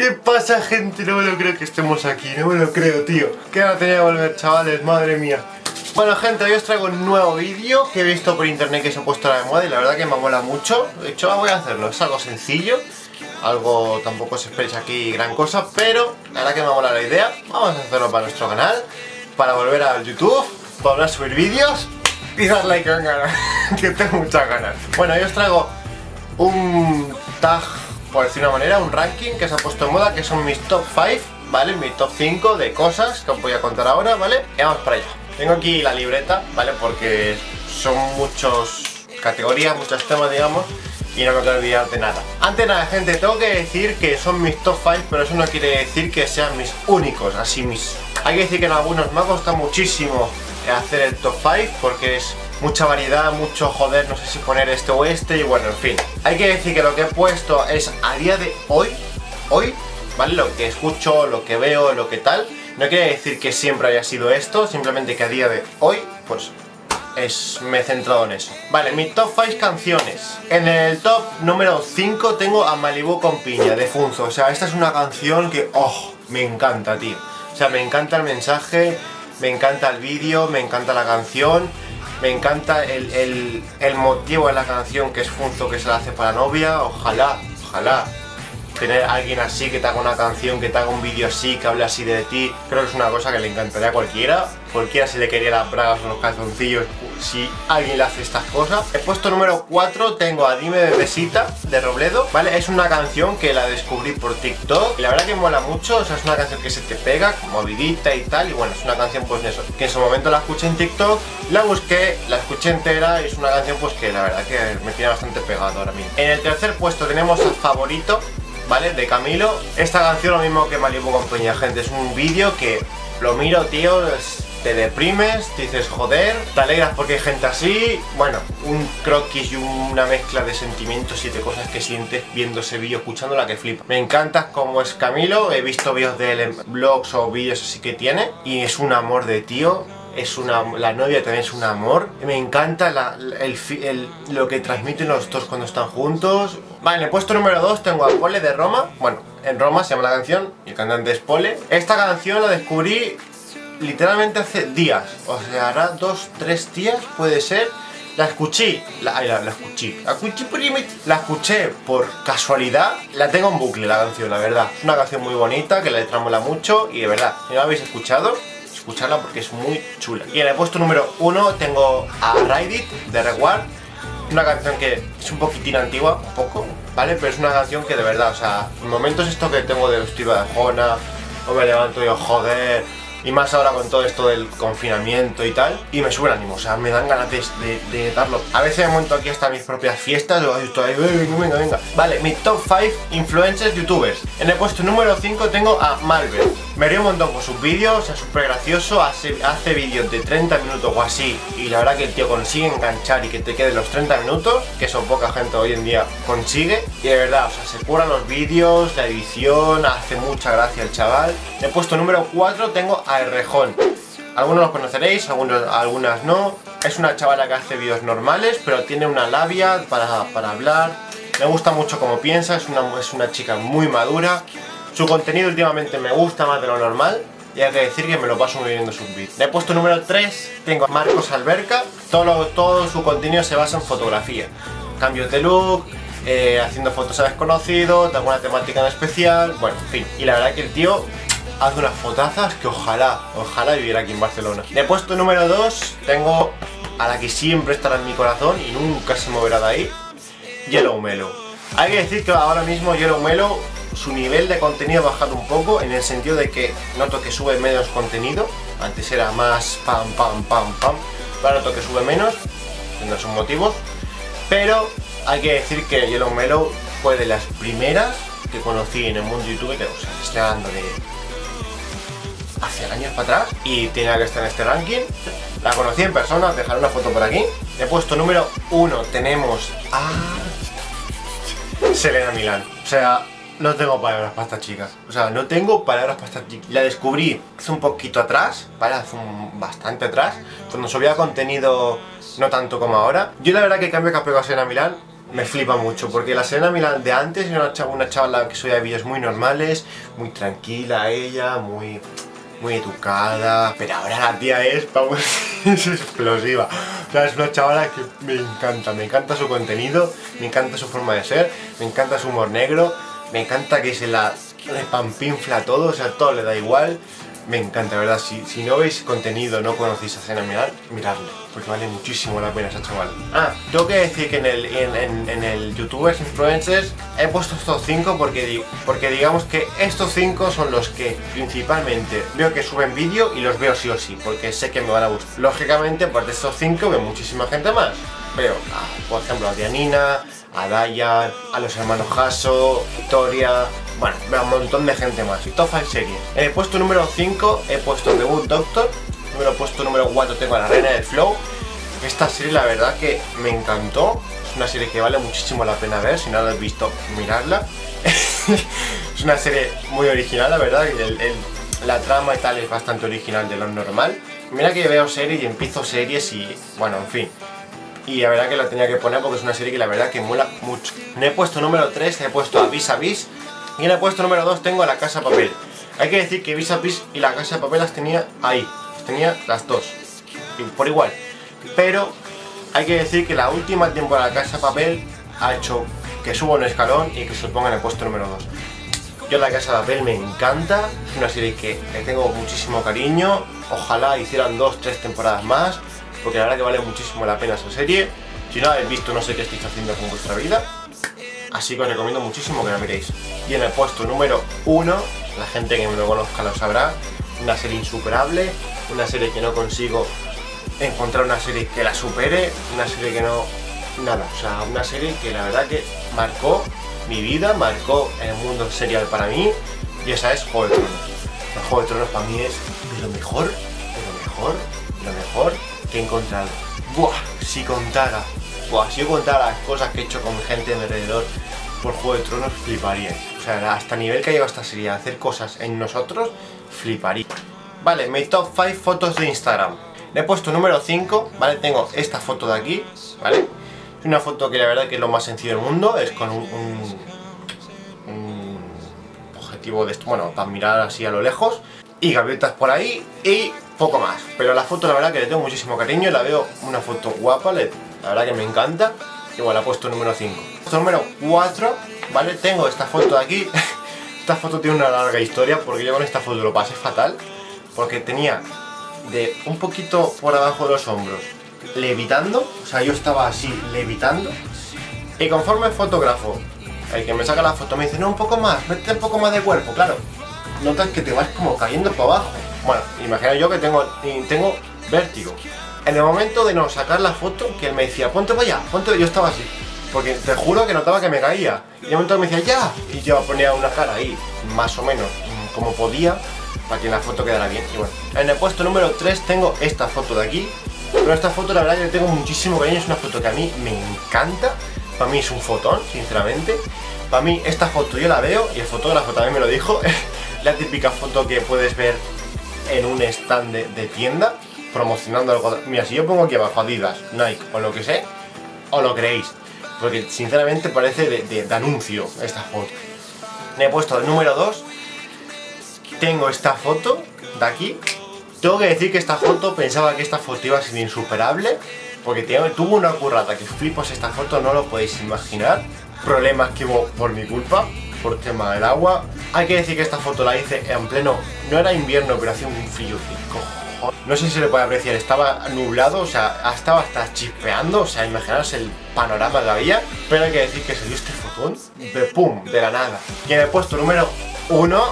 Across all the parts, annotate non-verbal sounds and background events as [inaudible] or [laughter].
¿Qué pasa, gente? No me lo creo que estemos aquí, no me lo creo, tío. ¿Qué hora tenía que volver, chavales? Madre mía. Bueno, gente, hoy os traigo un nuevo vídeo que he visto por internet que se ha puesto a la moda y la verdad que me mola mucho. De hecho, voy a hacerlo, es algo sencillo. Algo tampoco se esperéis aquí gran cosa, pero la verdad que me mola la idea. Vamos a hacerlo para nuestro canal, para volver al YouTube, para subir vídeos y dar like con ganas, [laughs] que tengo muchas ganas. Bueno, hoy os traigo un tag, por decir una manera, un ranking que se ha puesto en moda, que son mis top 5, ¿vale? Mi top 5 de cosas que os voy a contar ahora, ¿vale? Y vamos para allá. Tengo aquí la libreta, ¿vale? Porque son muchos categorías, muchos temas, digamos, y no me quiero olvidar de nada. Antes nada, gente, tengo que decir que son mis top 5, pero eso no quiere decir que sean mis únicos, así mis... Hay que decir que en algunos me ha costado muchísimo hacer el top 5 porque es mucha variedad, mucho joder, no sé si poner este o este y bueno, en fin. Hay que decir que lo que he puesto es a día de hoy, hoy, ¿vale? Lo que escucho, lo que veo, lo que tal. No quiere decir que siempre haya sido esto, simplemente que a día de hoy, pues es, me he centrado en eso. Vale, mi top 5 canciones. En el top número 5 tengo a Malibu con piña, de Funzo. O sea, esta es una canción que, oh, me encanta, tío. O sea, me encanta el mensaje, me encanta el vídeo, me encanta la canción, me encanta el, el, motivo de la canción que es Funzo que se la hace para novia, ojalá, ojalá tener a alguien así que te haga una canción, que te haga un vídeo así, que hable así de ti, creo que es una cosa que le encantaría a cualquiera. Cualquiera si le quería las bragas o los calzoncillos, si alguien le hace estas cosas. He puesto número 4, tengo a Dime Bebesita de Robledo, ¿vale? Es una canción que la descubrí por TikTok y la verdad que mola mucho, o sea, es una canción que se te pega, movidita y tal, y bueno, es una canción pues eso, que en su momento la escuché en TikTok, la busqué, la escuché entera y es una canción pues que la verdad que me tiene bastante pegado ahora mismo. En el tercer puesto tenemos a Favorito, ¿vale? De Camilo. Esta canción lo mismo que Malibu con Peña, gente. Es un vídeo que lo miro, tío, te deprimes, te dices joder, te alegras porque hay gente así. Bueno, un croquis y una mezcla de sentimientos y de cosas que sientes viendo ese vídeo, escuchando la que flipa. Me encanta como es Camilo, he visto vídeos de él en blogs o vídeos así que tiene y es un amor de tío es una, la novia también es un amor. Me encanta lo que transmiten los dos cuando están juntos. Vale, en el puesto número 2 tengo a Pole de Roma. Bueno, en Roma se llama la canción y el cantante es Pole. Esta canción la descubrí literalmente hace días. O sea, hará dos, tres días, puede ser. La escuché, la, la, la, escuché, la escuché, la escuché por casualidad, la tengo en bucle la canción, la verdad. Es una canción muy bonita, que la letra mola mucho y de verdad, si no la habéis escuchado, escucharla porque es muy chula. Y en el puesto número uno tengo a Ride It de Reward, una canción que es un poquitín antigua, un poco, ¿vale? Pero es una canción que de verdad, o sea, en momentos esto que tengo de estilo de Jona, o me levanto y yo, joder, y más ahora con todo esto del confinamiento y tal, y me sube el ánimo, o sea, me dan ganas de, de, darlo. A veces me monto aquí hasta mis propias fiestas, y estoy ahí, venga, venga. Vale, mi top 5 influencers youtubers. En el puesto número 5 tengo a Malver. Me río un montón con sus vídeos, es súper gracioso, hace, hace vídeos de 30 minutos o así, y la verdad que el tío consigue enganchar y que te quede los 30 minutos, que eso poca gente hoy en día consigue, y de verdad, o sea, se cura los vídeos, la edición, hace mucha gracia el chaval. El puesto número 4 tengo a Errejón. Algunos los conoceréis, algunos, algunas no. Es una chavala que hace vídeos normales, pero tiene una labia para, para hablar. Me gusta mucho como piensa, es una, es una chica muy madura. Su contenido últimamente me gusta más de lo normal y hay que decir que me lo paso muy viendo sus vídeos. De puesto número 3 tengo a Marcos Alberca. Todo, todo su contenido se basa en fotografía. Cambios de look, eh, haciendo fotos a desconocidos, de alguna temática en especial, bueno, en fin. Y la verdad que el tío hace unas fotazas que ojalá, ojalá viviera aquí en Barcelona. De puesto número 2 tengo a la que siempre estará en mi corazón y nunca se moverá de ahí, Yellow Melo. Hay que decir que ahora mismo Yellow Melo su nivel de contenido ha bajado un poco en el sentido de que noto que sube menos contenido. Antes era más pam, pam, pam, pam. Ahora noto que sube menos, no son motivos. Pero hay que decir que Yellow Mellow fue de las primeras que conocí en el mundo YouTube, que o sea, estoy hablando de hace años para atrás y tenía que estar en este ranking. La conocí en persona, dejaré una foto por aquí. He puesto número uno, tenemos a Selena Milán. O sea, no tengo palabras para esta chica. O sea, no tengo palabras para esta chica. La descubrí hace un poquito atrás, ¿vale? Un, bastante atrás, cuando subía contenido no tanto como ahora. Yo la verdad que el cambio que ha pegado a Selena Milán me flipa mucho, porque la Serena Milán de antes era una, chava, una chavala que subía vídeos muy normales, muy tranquila ella, muy, muy educada, pero ahora la tía es, vamos, [laughs] es explosiva. O sea, es una chavala que me encanta, me encanta su contenido, me encanta su forma de ser, me encanta su humor negro, me encanta que se la le pampinfla todo, o sea, todo le da igual. Me encanta, ¿verdad? Si, si no veis contenido, no conocéis a Cena Mirar, miradle, porque vale muchísimo la pena esa chaval. Ah, tengo que decir que en el, en, en, en el YouTubers Influencers he puesto estos 5 porque, porque digamos que estos 5 son los que principalmente veo que suben vídeo y los veo sí o sí, porque sé que me van a gustar. Lógicamente, por de estos 5 veo muchísima gente más. Veo, por ejemplo, a Dianina, a Daya, a los hermanos Hasso, Victoria, bueno, un montón de gente más. Y top 5 serie. En el puesto número 5 he puesto Good Doctor. Número puesto número 4 tengo a La Reina del Flow. Esta serie la verdad que me encantó. Es una serie que vale muchísimo la pena ver. Si no la habéis visto, miradla. [laughs] es una serie muy original, la verdad. El, la trama y tal es bastante original de lo normal. Mira que veo series y empiezo series y bueno, en fin. Y la verdad que la tenía que poner porque es una serie que la verdad que mola mucho. El puesto número 3 he puesto a Vis a Vis. Y en el puesto número 2 tengo a La Casa Papel. Hay que decir que Vis a Vis y La Casa de Papel las tenía ahí. Las tenía las dos. Por igual. Pero hay que decir que la última temporada de La Casa Papel ha hecho que suba un escalón y que se ponga en el puesto número 2. Yo La Casa Papel me encanta, es una serie que le tengo muchísimo cariño, ojalá hicieran dos, tres temporadas más, porque la verdad que vale muchísimo la pena esa serie. Si no la habéis visto, no sé qué estáis haciendo con vuestra vida, así que os recomiendo muchísimo que la miréis. Y en el puesto número 1, la gente que me lo conozca lo sabrá, una serie insuperable, una serie que no consigo encontrar una serie que la supere, una serie que no... nada, o sea, una serie que la verdad que marcó mi vida, marcó el mundo serial para mí y esa es Juego de Tronos. El Juego de Tronos para mí es de lo mejor, de lo mejor, de lo mejor que he encontrado. Buah, si contara, buah, si yo contara las cosas que he hecho con gente mi alrededor por Juego de Tronos, fliparía. O sea, hasta el nivel que ha llegado esta serie, hacer cosas en nosotros, fliparía. Vale, mi top 5 fotos de Instagram. Le he puesto número 5, ¿vale? Tengo esta foto de aquí, ¿vale? Es una foto que la verdad que es lo más sencillo del mundo, es con un, un objetivo de esto, bueno, para mirar así a lo lejos. Y gaviotas por ahí y poco más. Pero la foto la verdad que le tengo muchísimo cariño, la veo una foto guapa, la verdad que me encanta. Y bueno, la puesto número 5. Número 4, ¿vale? Tengo esta foto de aquí. [laughs] esta foto tiene una larga historia porque yo con esta foto lo pasé fatal. Porque tenía de un poquito por abajo de los hombros levitando, o sea, yo estaba así levitando. Y conforme el fotógrafo, el que me saca la foto, me dice, no, un poco más, mete un poco más de cuerpo, claro. Notas que te vas como cayendo para abajo. Bueno, imagina yo que tengo, tengo vértigo. En el momento de no sacar la foto, que él me decía, ponte para allá, ponte, yo estaba así. Porque te juro que notaba que me caía. Y en el momento me decía, ya. Y yo ponía una cara ahí, más o menos, como podía, para que la foto quedara bien. Y bueno, en el puesto número 3 tengo esta foto de aquí. Pero esta foto la verdad le tengo muchísimo cariño, es una foto que a mí me encanta. Para mí es un fotón, sinceramente. Para mí esta foto yo la veo y el fotógrafo también me lo dijo. [laughs] la típica foto que puedes ver en un stand de, tienda promocionando algo. Mira, si yo pongo aquí abajo Adidas, Nike o lo que sea, os lo creéis. Porque sinceramente parece de, anuncio esta foto. Me he puesto el número 2. Tengo esta foto de aquí. Tengo que decir que esta foto pensaba que esta foto iba a ser insuperable. Porque tuvo una currata que flipas esta foto, no lo podéis imaginar. Problemas que hubo por mi culpa por tema del agua. Hay que decir que esta foto la hice en pleno, no era invierno, pero hacía un frío No sé si se le puede apreciar, estaba nublado, o sea, estaba hasta chispeando, o sea, imaginaos el panorama que había. Pero hay que decir que se dio este fotón de pum, de la nada. Y en el puesto número uno,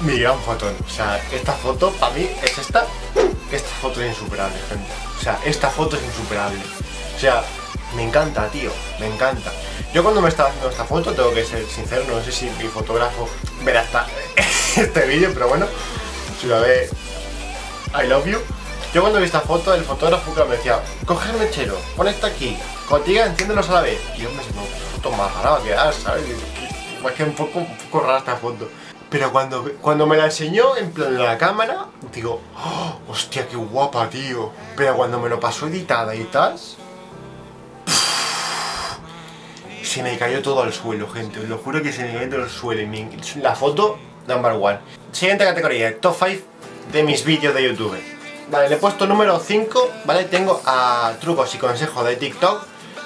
mi gran fotón. O sea, esta foto para mí es esta, esta foto es insuperable, gente. O sea, esta foto es insuperable. O sea, me encanta, tío, me encanta. Yo cuando me estaba haciendo esta foto, tengo que ser sincero, no sé si mi fotógrafo verá esta, [laughs] este vídeo, pero bueno, si lo ve, I love you. Yo cuando vi esta foto, el fotógrafo me decía, coge el mechero, pon esta aquí, contigo enciéndelos a la vez. Y yo me siento foto más rara va a quedar, ¿sabes? Es que es un poco, un poco rara esta foto. Pero cuando, cuando me la enseñó en plan de la cámara, digo, oh, hostia, qué guapa, tío. Pero cuando me lo pasó editada y tal, se me cayó todo al suelo, gente. Os lo juro que se me cayó todo al suelo. La foto, number one. Siguiente categoría, top 5 de mis vídeos de YouTube. Vale, le he puesto número 5, ¿vale? Tengo a trucos y consejos de TikTok.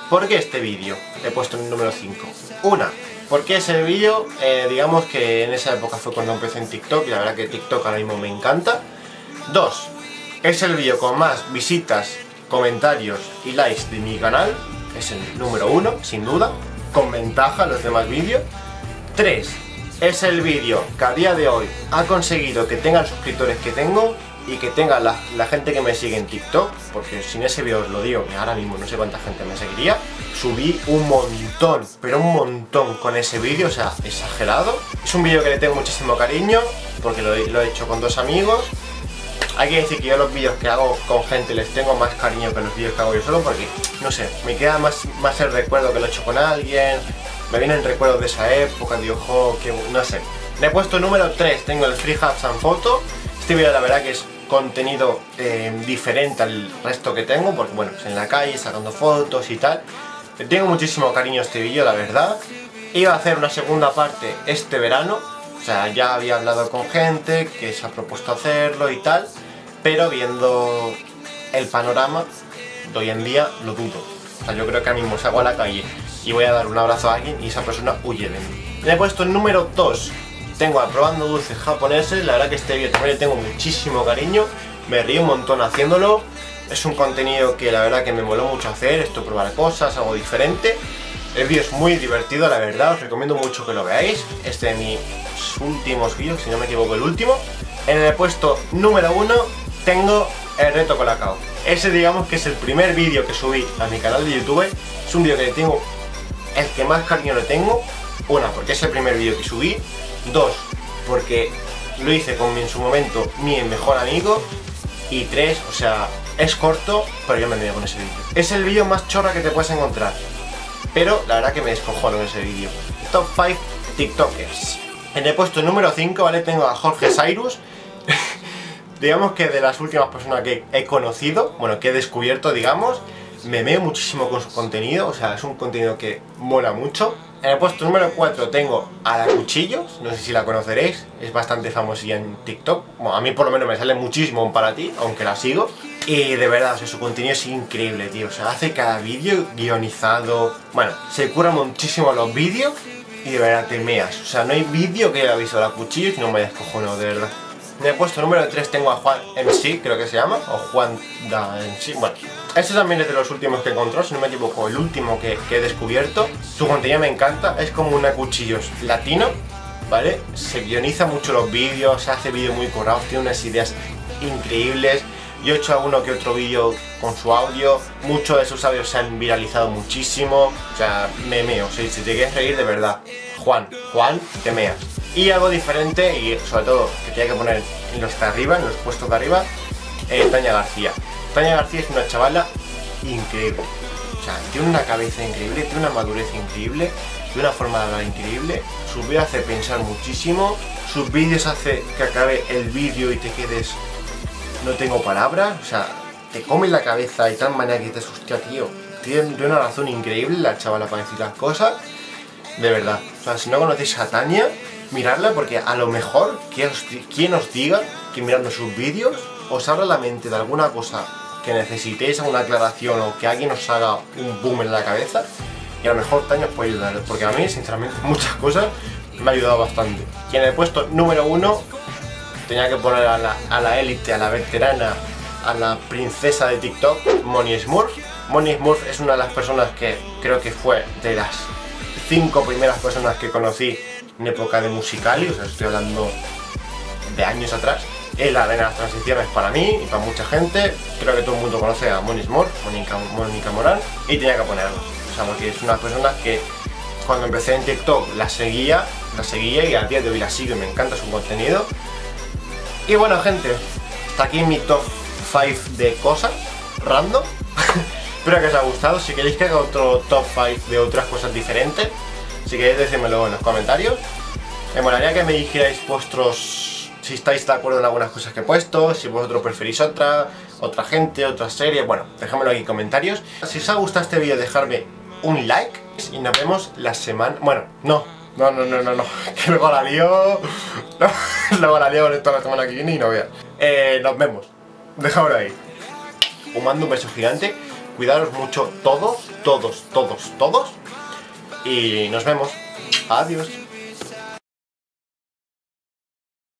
¿Por qué este vídeo? Le he puesto el número 5. Una, porque ese vídeo, eh, digamos que en esa época fue cuando empecé en TikTok y la verdad que TikTok ahora mismo me encanta. Dos, es el vídeo con más visitas, comentarios y likes de mi canal. Es el número uno, sin duda, con ventaja a los demás vídeos. Tres, es el vídeo que a día de hoy ha conseguido que tenga los suscriptores que tengo y que tenga la, gente que me sigue en TikTok, porque sin ese vídeo os lo digo, que ahora mismo no sé cuánta gente me seguiría, subí un montón, pero un montón con ese vídeo, o sea, exagerado. Es un vídeo que le tengo muchísimo cariño, porque lo, he hecho con dos amigos. Hay que decir que yo los vídeos que hago con gente les tengo más cariño que los vídeos que hago yo solo, porque, no sé, me queda más, más el recuerdo que lo he hecho con alguien, me vienen recuerdos de esa época, digo, jo, que no sé. Le he puesto número 3, tengo el Free Hubs and Photo. Este vídeo la verdad que es contenido eh, diferente al resto que tengo, porque bueno, en la calle, sacando fotos y tal. Tengo muchísimo cariño a este vídeo, la verdad. Iba a hacer una segunda parte este verano, o sea, ya había hablado con gente que se ha propuesto hacerlo y tal, pero viendo el panorama de hoy en día, lo dudo. O sea, yo creo que a mismo salgo a la calle y voy a dar un abrazo a alguien y esa persona huye de mí. Le he puesto el número 2. Tengo probando dulces japoneses, la verdad que este vídeo también le tengo muchísimo cariño, me río un montón haciéndolo, es un contenido que la verdad que me moló mucho hacer, esto probar cosas, algo diferente. El vídeo es muy divertido, la verdad, os recomiendo mucho que lo veáis. Este de mis últimos vídeos, si no me equivoco, el último. En el puesto número uno tengo el reto Colacao. Ese digamos que es el primer vídeo que subí a mi canal de YouTube. Es un vídeo que tengo el que más cariño le tengo. Una, porque es el primer vídeo que subí. Dos, porque lo hice con en su momento mi mejor amigo. Y tres, o sea, es corto, pero yo me medio con ese vídeo. Es el vídeo más chorra que te puedes encontrar. Pero la verdad que me descojono en ese vídeo. Top 5 TikTokers. En el puesto número 5, ¿vale? Tengo a Jorge Cyrus. digamos que de las últimas personas que he conocido, bueno, que he descubierto, digamos, me meo muchísimo con su contenido, o sea, es un contenido que mola mucho. En el puesto número 4 tengo a la Cuchillos, no sé si la conoceréis, es bastante famosilla en TikTok. Bueno, a mí por lo menos me sale muchísimo para ti, aunque la sigo. Y de verdad, o sea, su contenido es increíble, tío. O sea, hace cada vídeo guionizado. Bueno, se cura muchísimo los vídeos y de verdad te meas. O sea, no hay vídeo que haya visto la Cuchillos y no me haya descojonado, de verdad. En el puesto número 3 tengo a Juan MC, creo que se llama, o Juan Da MC, bueno. Este también es de los últimos que encontró, si no me equivoco, el último que, he descubierto. Su contenido me encanta, es como una cuchillos latino, ¿vale? Se guioniza mucho los vídeos, hace vídeos muy corados, tiene unas ideas increíbles. Yo he hecho alguno que otro vídeo con su audio, muchos de sus audios se han viralizado muchísimo, o sea, me meo, si, te quieres reír de verdad, Juan, Juan, te meas. Y algo diferente, y sobre todo que tenía que poner en los de arriba, en los puestos de arriba, eh, Tania García. Tania García es una chavala increíble. O sea, tiene una cabeza increíble, tiene una madurez increíble, tiene una forma de hablar increíble. Sus vídeos hace pensar muchísimo. Sus vídeos hace que acabe el vídeo y te quedes. No tengo palabras. O sea, te come la cabeza y tal manera que te hostia, tío. Tiene, una razón increíble la chavala para decir las cosas. De verdad. O sea, si no conocéis a Tania, mirarla porque a lo mejor quien os, diga que mirando sus vídeos os abra la mente de alguna cosa que necesitéis alguna aclaración o que alguien os haga un boom en la cabeza y a lo mejor Tania os puede ayudar porque a mí sinceramente [laughs] muchas cosas me ha ayudado bastante y en el puesto número uno tenía que poner a la élite, a, la veterana a la princesa de TikTok, Moni Smurf Moni Smurf es una de las personas que creo que fue de las cinco primeras personas que conocí en época de musical, o sea, estoy hablando de años atrás. Es la de las transiciones para mí y para mucha gente. Creo que todo el mundo conoce a Moore, Mónica, Mónica Morán, y tenía que ponerlo. O sea, porque es una persona que cuando empecé en TikTok la seguía, la seguía y a día de hoy la sigo y me encanta su contenido. Y bueno, gente, hasta aquí mi top 5 de cosas random. [laughs] Espero que os haya gustado. Si queréis que haga otro top 5 de otras cosas diferentes, si queréis decírmelo en los comentarios. Me molaría que me dijerais vuestros... Si estáis de acuerdo en algunas cosas que he puesto, si vosotros preferís otra, otra gente, otra serie, bueno, déjamelo aquí en comentarios. Si os ha gustado este vídeo, dejadme un like Y nos vemos la semana... Bueno, no, no, no, no, no, no, [laughs] que luego la lío... No, [laughs] luego la lío esto la semana que viene y no veas. Eh, nos vemos. Dejámoslo ahí. Os mando un beso gigante. Cuidaros mucho todos, todos, todos, todos. Y nos vemos. Adiós.